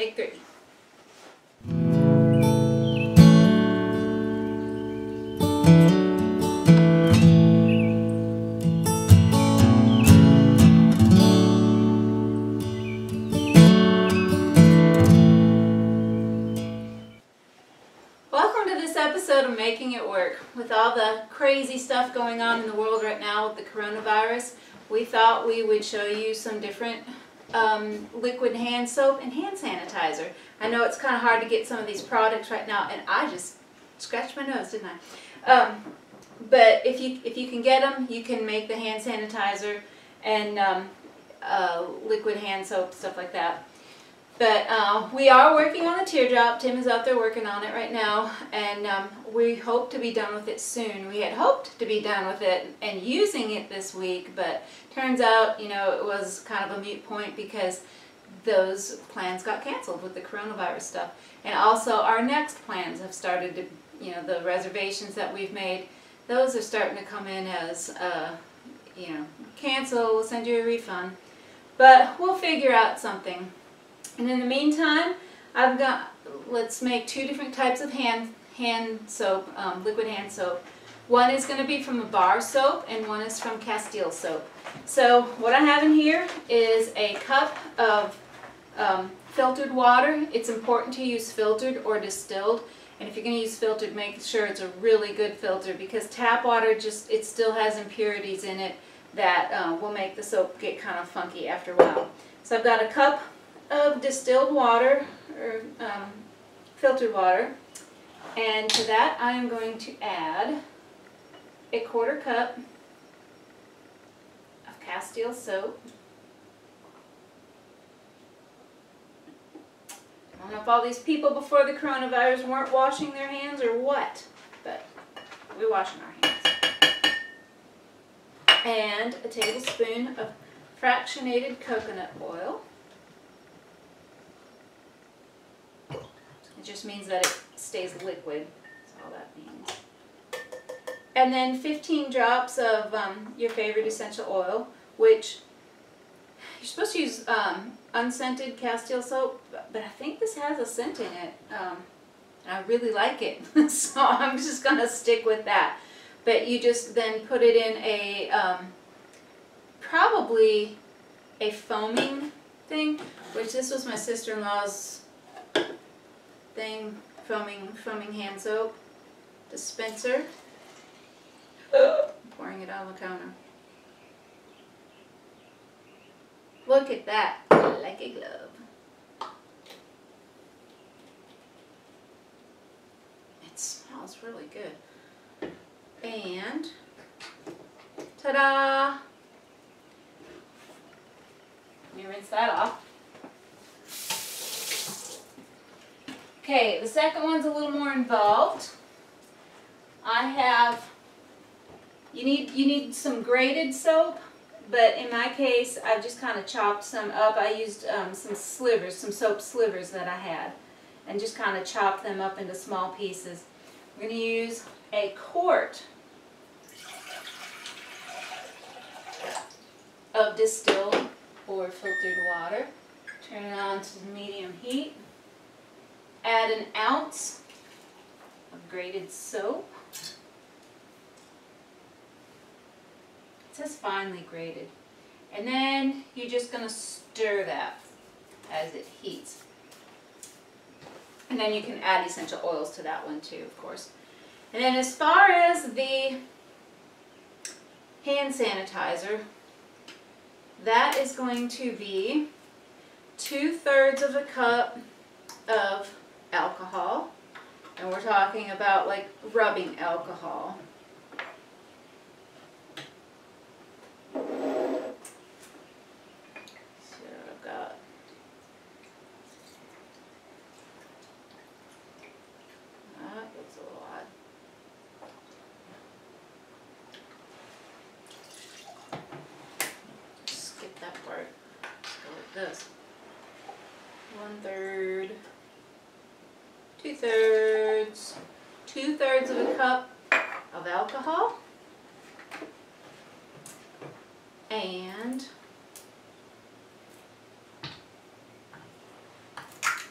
Take three. Welcome to this episode of Making It Work. With all the crazy stuff going on in the world right now with the coronavirus, we thought we would show you some different um, liquid hand soap and hand sanitizer. I know it's kind of hard to get some of these products right now, and I just scratched my nose, didn't I? Um, but if you if you can get them, you can make the hand sanitizer and um, uh, liquid hand soap, stuff like that. But uh, we are working on the teardrop. Tim is out there working on it right now, and um, we hope to be done with it soon. We had hoped to be done with it and using it this week, but turns out, you know, it was kind of a mute point because those plans got canceled with the coronavirus stuff. And also, our next plans have started to, you know, the reservations that we've made, those are starting to come in as, uh, you know, cancel, we'll send you a refund. But we'll figure out something. And in the meantime, I've got, let's make two different types of hand, hand soap, um, liquid hand soap. One is going to be from a bar soap and one is from Castile soap. So what I have in here is a cup of um, filtered water. It's important to use filtered or distilled. And if you're going to use filtered, make sure it's a really good filter because tap water just, it still has impurities in it that uh, will make the soap get kind of funky after a while. So I've got a cup of distilled water, or um, filtered water, and to that I am going to add a quarter cup of Castile soap. I don't know if all these people before the coronavirus weren't washing their hands or what, but we're washing our hands. And a tablespoon of fractionated coconut oil. It just means that it stays liquid. That's all that means. And then 15 drops of um, your favorite essential oil, which you're supposed to use um, unscented Castile soap, but I think this has a scent in it. Um, I really like it, so I'm just going to stick with that. But you just then put it in a, um, probably a foaming thing, which this was my sister-in-law's thing, foaming, foaming hand soap dispenser. Pouring it on the counter. Look at that, like a glove. It smells really good. And, ta-da! Me rinse that off. Okay, the second one's a little more involved. I have, you need, you need some grated soap, but in my case, I've just kind of chopped some up. I used um, some slivers, some soap slivers that I had, and just kind of chopped them up into small pieces. We're going to use a quart of distilled or filtered water. Turn it on to medium heat. Add an ounce of grated soap. It says finely grated. And then you're just going to stir that as it heats. And then you can add essential oils to that one too, of course. And then as far as the hand sanitizer, that is going to be two-thirds of a cup of alcohol. And we're talking about like rubbing alcohol. So I've got that looks a lot. Skip that part. Go this. One third two thirds, two thirds of a cup of alcohol, and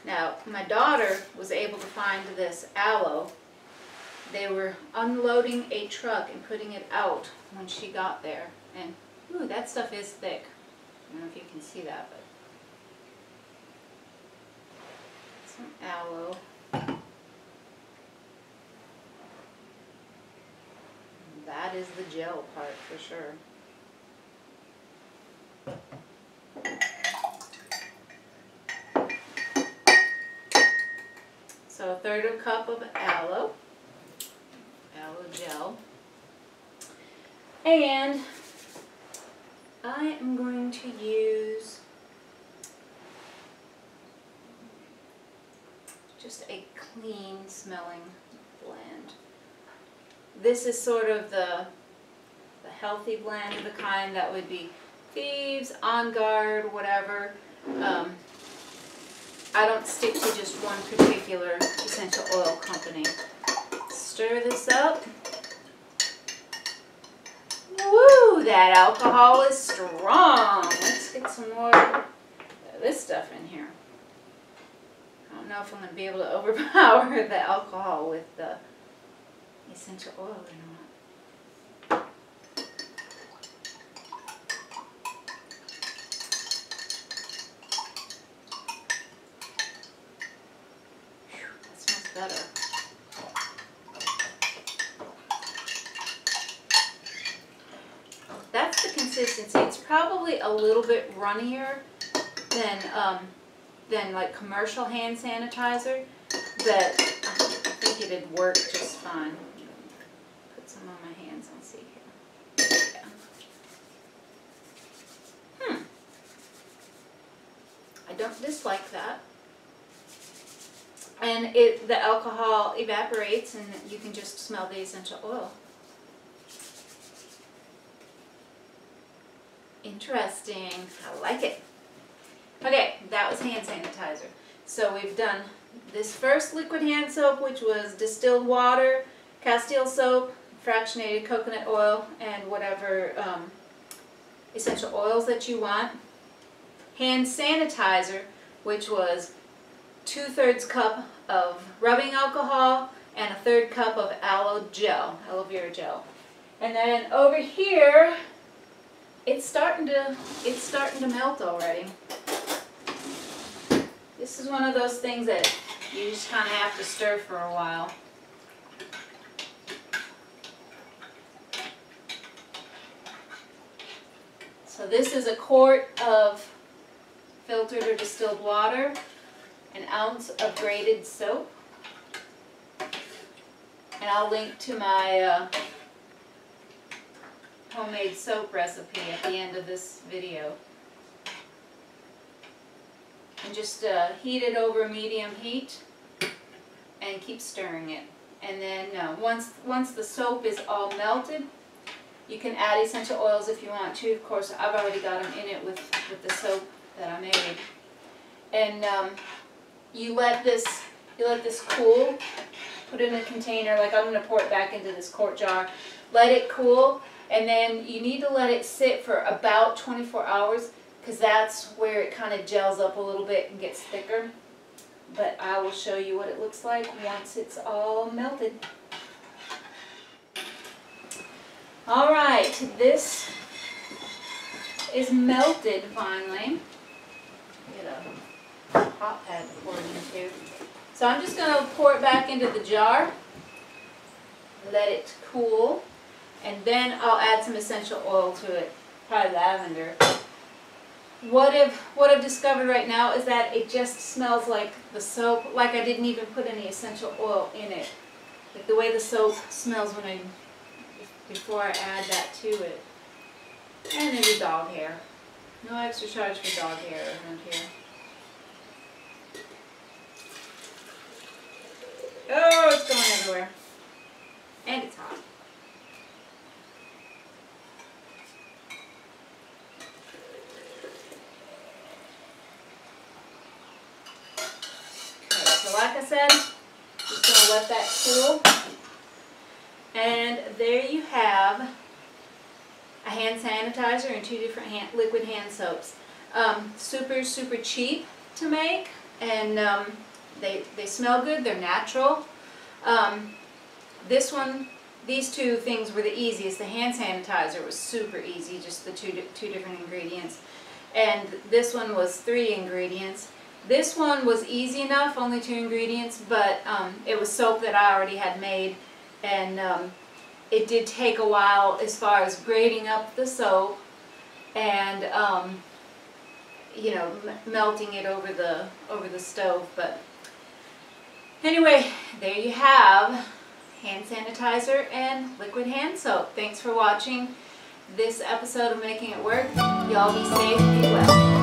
Now, my daughter was able to find this aloe. They were unloading a truck and putting it out when she got there. And, ooh, that stuff is thick. I don't know if you can see that, but. Some aloe. That is the gel part for sure. So a third of a cup of aloe, aloe gel. And I am going to use just a clean smelling blend. This is sort of the, the healthy blend, of the kind that would be Thieves, On Guard, whatever. Um, I don't stick to just one particular essential oil company. Stir this up. Woo, that alcohol is strong. Let's get some more of this stuff in here. I don't know if I'm going to be able to overpower the alcohol with the essential oil or not. That's the consistency. It's probably a little bit runnier than um, than like commercial hand sanitizer, but I think it'd work just fine. Some on my hands and see here. Yeah. Hmm. I don't dislike that. And it the alcohol evaporates and you can just smell the essential oil. Interesting. I like it. Okay, that was hand sanitizer. So we've done this first liquid hand soap, which was distilled water, Castile soap, fractionated coconut oil, and whatever um, essential oils that you want. Hand sanitizer, which was two-thirds cup of rubbing alcohol and a third cup of aloe gel, aloe vera gel. And then over here, it's starting to it's starting to melt already. This is one of those things that you just kind of have to stir for a while. So this is a quart of filtered or distilled water, an ounce of grated soap, and I'll link to my uh, homemade soap recipe at the end of this video. And just uh, heat it over medium heat and keep stirring it. And then uh, once, once the soap is all melted, you can add essential oils if you want to. Of course, I've already got them in it with, with the soap that I made. And um, you let this you let this cool. Put it in a container. Like I'm going to pour it back into this quart jar. Let it cool, and then you need to let it sit for about 24 hours because that's where it kind of gels up a little bit and gets thicker. But I will show you what it looks like once it's all melted. All right, this is melted finally. Get a hot pad to pour it into. So I'm just going to pour it back into the jar, let it cool, and then I'll add some essential oil to it, probably lavender. What I've, what I've discovered right now is that it just smells like the soap, like I didn't even put any essential oil in it. Like the way the soap smells when I, before I add that to it. And maybe dog hair. No extra charge for dog hair around here. Oh, it's going everywhere. And it's hot. Okay, so like I said, just gonna let that cool. And there you have a hand sanitizer and two different hand, liquid hand soaps. Um, super, super cheap to make. and um, they, they smell good, they're natural. Um, this one, these two things were the easiest. The hand sanitizer was super easy, just the two, two different ingredients. And this one was three ingredients. This one was easy enough, only two ingredients, but um, it was soap that I already had made. And um, it did take a while as far as grating up the soap and um, you know melting it over the over the stove. But anyway, there you have hand sanitizer and liquid hand soap. Thanks for watching this episode of Making It Work. Y'all be safe, be well.